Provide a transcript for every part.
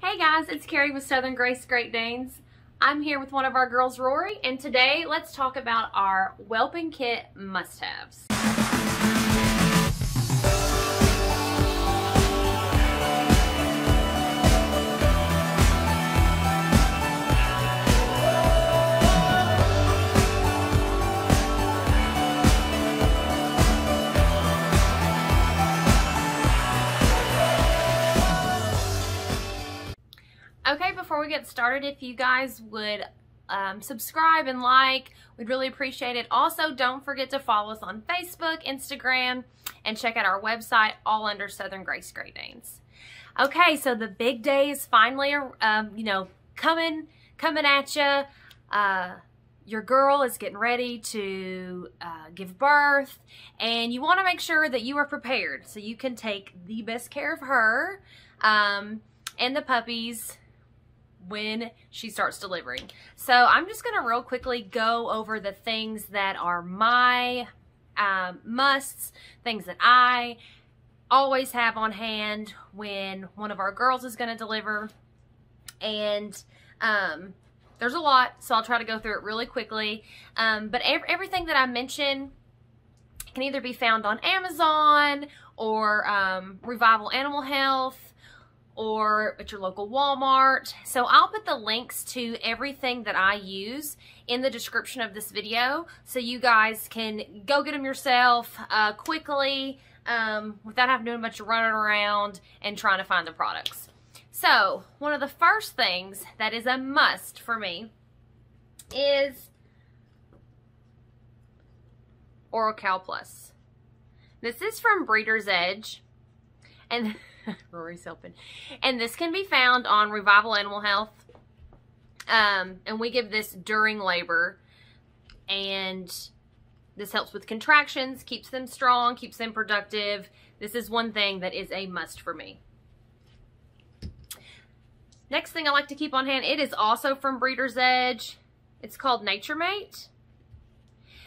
Hey guys, it's Keri with Southern Grace Great Danes. I'm here with one of our girls, Rory, and today let's talk about our whelping kit must-haves. Get started, if you guys would um, subscribe and like, we'd really appreciate it. Also, don't forget to follow us on Facebook, Instagram, and check out our website, all under Southern Grace Great Danes. Okay, so the big day is finally, um, you know, coming, coming at you. Uh, your girl is getting ready to uh, give birth, and you want to make sure that you are prepared so you can take the best care of her um, and the puppies when she starts delivering. So I'm just going to real quickly go over the things that are my um, musts, things that I always have on hand when one of our girls is going to deliver. And um, there's a lot, so I'll try to go through it really quickly. Um, but ev everything that I mention can either be found on Amazon or um, Revival Animal Health or at your local Walmart. So I'll put the links to everything that I use in the description of this video so you guys can go get them yourself uh, quickly um, without having to do a bunch of running around and trying to find the products. So one of the first things that is a must for me is Oral-Cal Plus. This is from Breeder's Edge and Rory's helping. And this can be found on Revival Animal Health. Um, and we give this during labor. And this helps with contractions, keeps them strong, keeps them productive. This is one thing that is a must for me. Next thing I like to keep on hand, it is also from Breeder's Edge. It's called Nurture Mate.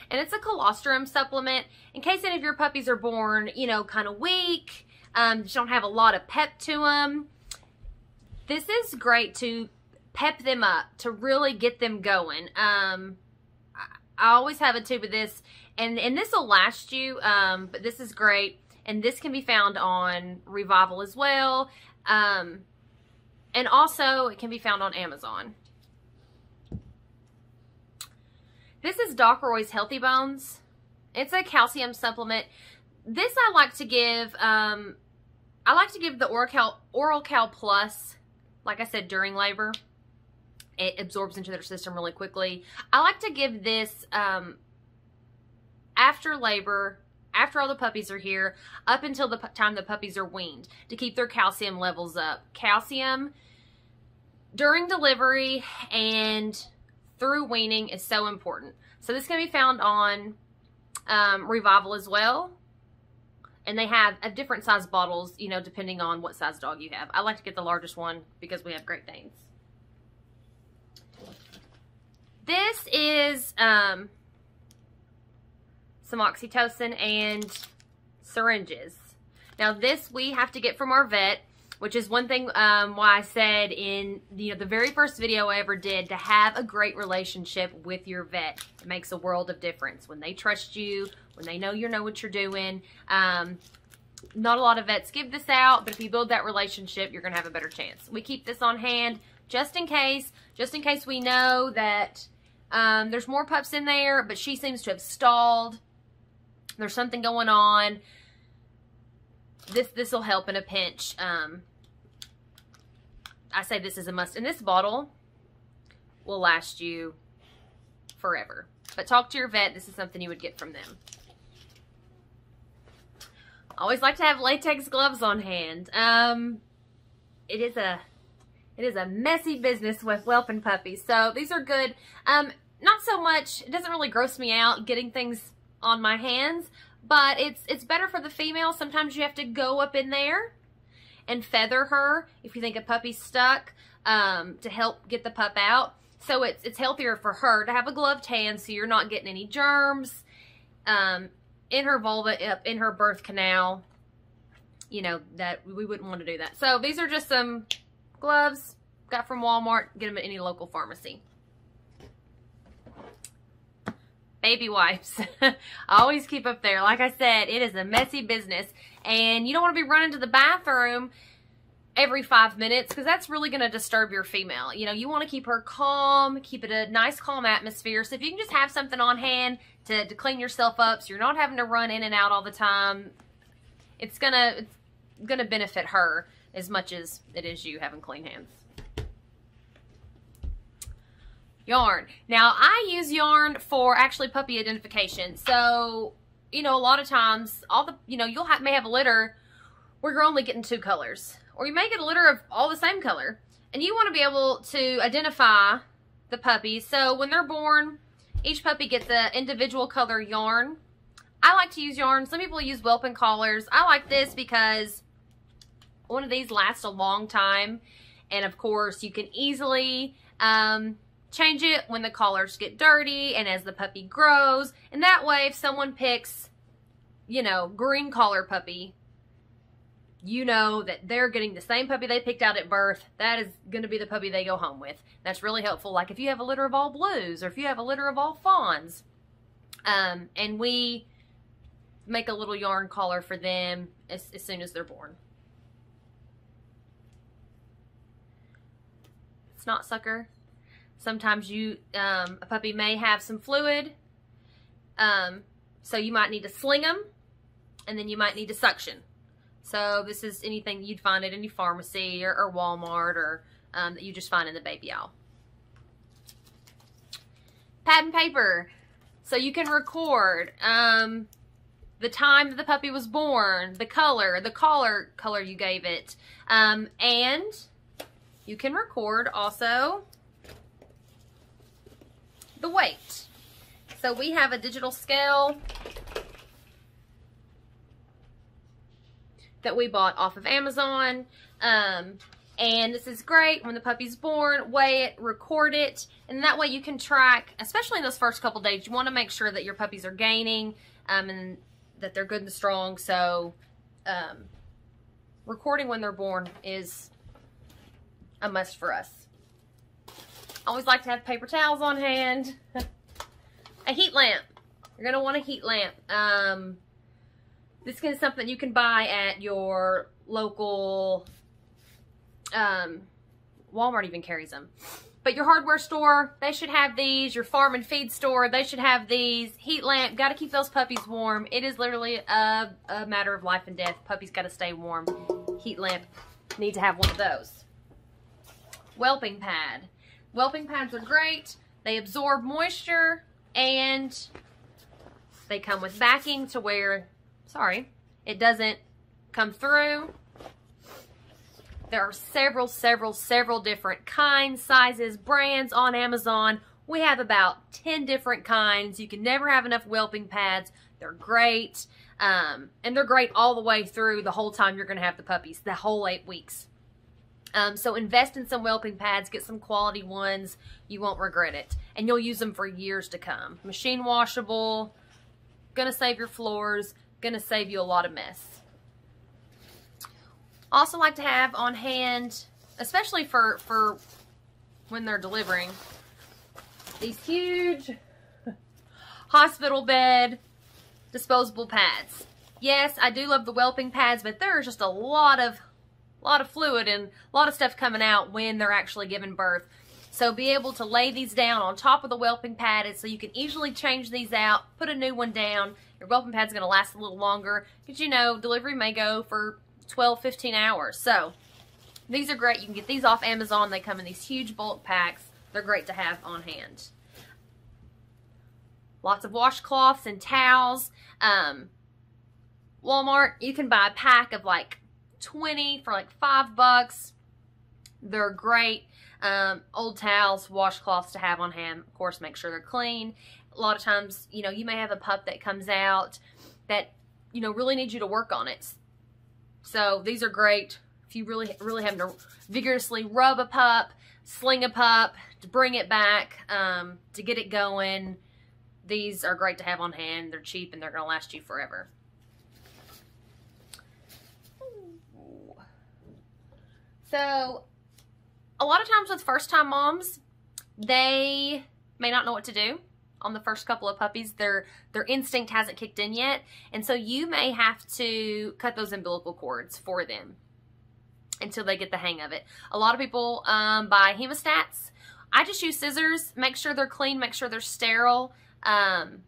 And it's a colostrum supplement in case any of your puppies are born, you know, kind of weak, um, just don't have a lot of pep to them. This is great to pep them up, to really get them going. Um, I always have a tube of this, and, and this will last you, um, but this is great. And this can be found on Revival as well. Um, and also, it can be found on Amazon. This is Doc Roy's Healthy Bones. It's a calcium supplement this I like to give, um, I like to give the Oral-Cal, Oral-Cal Plus, like I said, during labor. It absorbs into their system really quickly. I like to give this um, after labor, after all the puppies are here, up until the time the puppies are weaned to keep their calcium levels up. Calcium during delivery and through weaning is so important. So this can be found on um, Revival as well. And they have a different size bottles, you know, depending on what size dog you have. I like to get the largest one because we have Great Danes. This is um, some oxytocin and syringes. Now this we have to get from our vet which is one thing um, why I said in you know the very first video I ever did to have a great relationship with your vet. It makes a world of difference when they trust you, when they know you know what you're doing. Um, not a lot of vets give this out, but if you build that relationship, you're going to have a better chance. We keep this on hand just in case, just in case we know that um, there's more pups in there, but she seems to have stalled. There's something going on. This this will help in a pinch. Um, I say this is a must. And this bottle will last you forever. But talk to your vet. This is something you would get from them. Always like to have latex gloves on hand. Um, it is a it is a messy business with whelping puppies. So these are good. Um, not so much. It doesn't really gross me out getting things on my hands, but it's it's better for the female. Sometimes you have to go up in there and feather her if you think a puppy's stuck um, to help get the pup out. So it's, it's healthier for her to have a gloved hand so you're not getting any germs um, in her vulva, in her birth canal. You know, that we wouldn't want to do that. So these are just some Gloves, got from Walmart. Get them at any local pharmacy. Baby wipes. Always keep up there. Like I said, it is a messy business. And you don't want to be running to the bathroom every five minutes because that's really going to disturb your female. You know, you want to keep her calm, keep it a nice, calm atmosphere. So if you can just have something on hand to, to clean yourself up so you're not having to run in and out all the time, it's going to it's gonna benefit her as much as it is you having clean hands. Yarn. Now, I use yarn for actually puppy identification. So, you know, a lot of times, all the, you know, you'll have, may have a litter where you're only getting two colors or you may get a litter of all the same color. And you want to be able to identify the puppies. So when they're born, each puppy gets an individual color yarn. I like to use yarn. Some people use whelping collars. I like this because one of these lasts a long time. And of course, you can easily um, change it when the collars get dirty and as the puppy grows. And that way, if someone picks, you know, green collar puppy, you know that they're getting the same puppy they picked out at birth. That is going to be the puppy they go home with. That's really helpful. Like if you have a litter of all blues or if you have a litter of all fawns. Um, and we make a little yarn collar for them as, as soon as they're born. Snot sucker. Sometimes you, um, a puppy may have some fluid. Um, so you might need to sling them and then you might need to suction. So this is anything you'd find at any pharmacy or, or Walmart or um, that you just find in the baby aisle. Pad and paper. So you can record um, the time that the puppy was born, the color, the collar color you gave it, um, and you can record also the weight. So we have a digital scale that we bought off of Amazon. Um, and this is great when the puppy's born, weigh it, record it, and that way you can track, especially in those first couple days, you want to make sure that your puppies are gaining um, and that they're good and strong. So um, recording when they're born is a must for us. Always like to have paper towels on hand. a heat lamp. You're going to want a heat lamp. Um, this is something you can buy at your local, um, Walmart even carries them. But your hardware store, they should have these. Your farm and feed store, they should have these. Heat lamp, got to keep those puppies warm. It is literally a, a matter of life and death. Puppies got to stay warm. Heat lamp, need to have one of those. Whelping pad. Whelping pads are great. They absorb moisture and they come with backing to where sorry, it doesn't come through. There are several, several, several different kinds, sizes, brands on Amazon. We have about 10 different kinds. You can never have enough whelping pads. They're great. Um, and they're great all the way through the whole time you're going to have the puppies, the whole eight weeks. Um, so invest in some whelping pads, get some quality ones. You won't regret it. And you'll use them for years to come. Machine washable, gonna save your floors, going to save you a lot of mess. Also like to have on hand, especially for, for when they're delivering, these huge hospital bed disposable pads. Yes, I do love the whelping pads, but there's just a lot of lot of fluid and a lot of stuff coming out when they're actually giving birth. So be able to lay these down on top of the whelping pad so you can easily change these out, put a new one down. Your whelping pad's going to last a little longer because, you know, delivery may go for 12, 15 hours. So these are great. You can get these off Amazon. They come in these huge bulk packs. They're great to have on hand. Lots of washcloths and towels. Um, Walmart, you can buy a pack of like 20 for like five bucks. They're great. Um, old towels, washcloths to have on hand. Of course, make sure they're clean. A lot of times, you know, you may have a pup that comes out that, you know, really needs you to work on it. So these are great if you really, really have to vigorously rub a pup, sling a pup, to bring it back, um, to get it going. These are great to have on hand. They're cheap and they're going to last you forever. So a lot of times with first time moms, they may not know what to do on the first couple of puppies. Their their instinct hasn't kicked in yet. And so you may have to cut those umbilical cords for them until they get the hang of it. A lot of people um, buy hemostats. I just use scissors. Make sure they're clean. Make sure they're sterile. Um,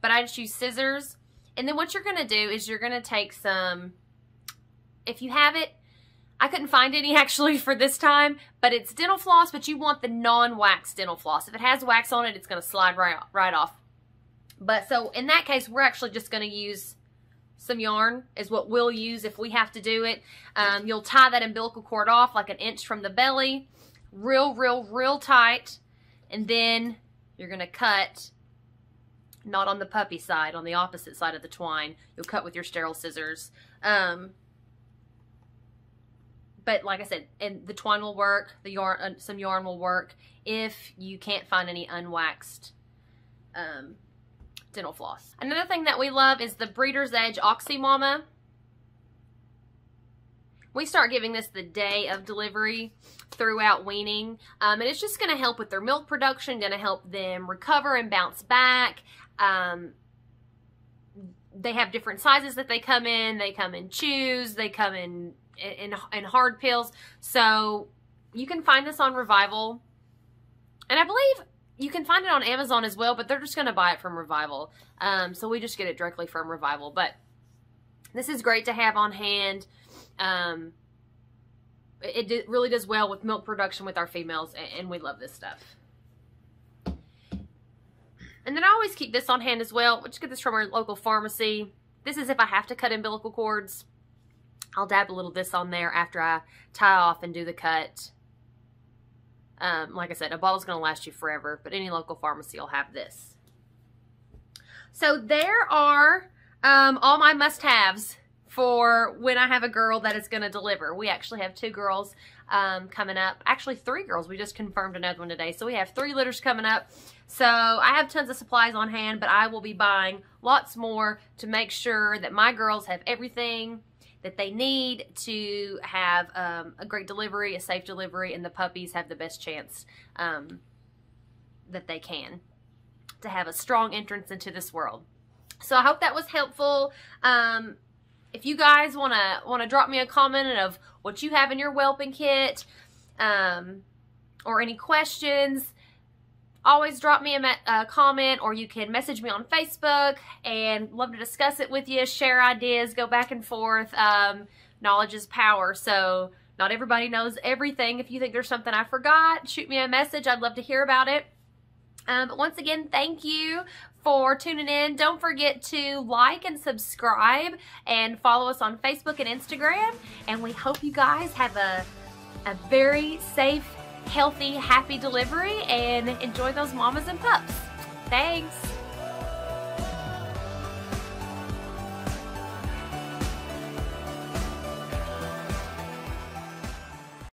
but I just use scissors. And then what you're going to do is you're going to take some, if you have it, I couldn't find any actually for this time, but it's dental floss, but you want the non-wax dental floss. If it has wax on it, it's going to slide right, right off. But so in that case, we're actually just going to use some yarn is what we'll use if we have to do it. Um, you'll tie that umbilical cord off like an inch from the belly, real, real, real tight, and then you're going to cut not on the puppy side, on the opposite side of the twine. You'll cut with your sterile scissors. Um, but like I said, and the twine will work, the yarn, uh, some yarn will work if you can't find any unwaxed um, dental floss. Another thing that we love is the Breeder's Edge Oxy Momma. We start giving this the day of delivery throughout weaning. Um, and it's just going to help with their milk production, going to help them recover and bounce back. Um, they have different sizes that they come in. They come in chews. They come in, in, in hard pills. So you can find this on Revival. And I believe you can find it on Amazon as well, but they're just going to buy it from Revival. Um, so we just get it directly from Revival. But this is great to have on hand. Um, it, it really does well with milk production with our females, and we love this stuff. And then I always keep this on hand as well. We just get this from our local pharmacy. This is if I have to cut umbilical cords. I'll dab a little this on there after I tie off and do the cut. Um, like I said, a bottle's going to last you forever, but any local pharmacy will have this. So there are um, all my must-haves for when I have a girl that is going to deliver. We actually have two girls um, coming up. Actually, three girls. We just confirmed another one today. So we have three litters coming up. So I have tons of supplies on hand, but I will be buying lots more to make sure that my girls have everything that they need to have um, a great delivery, a safe delivery, and the puppies have the best chance um, that they can to have a strong entrance into this world. So I hope that was helpful. Um, if you guys want to want to drop me a comment of what you have in your whelping kit um, or any questions, always drop me a, a, comment or you can message me on Facebook and love to discuss it with you, share ideas, go back and forth. Um, knowledge is power. So not everybody knows everything. If you think there's something I forgot, shoot me a message. I'd love to hear about it. Um, but once again, thank you for tuning in. Don't forget to like and subscribe and follow us on Facebook and Instagram. And we hope you guys have a, a very safe healthy, happy delivery and enjoy those mamas and pups. Thanks.